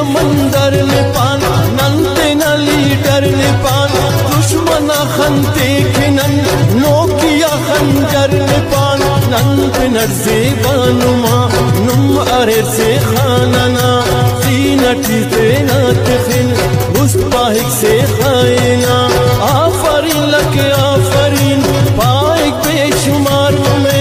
समंदर में पान नंते नली डर में पान दुश्मना खनते खिनन नोकिया खंजर में पान नंत नरसे बानुमा नुम अरे से खानना सीनटी से नात खिन उस पाहिक से खाए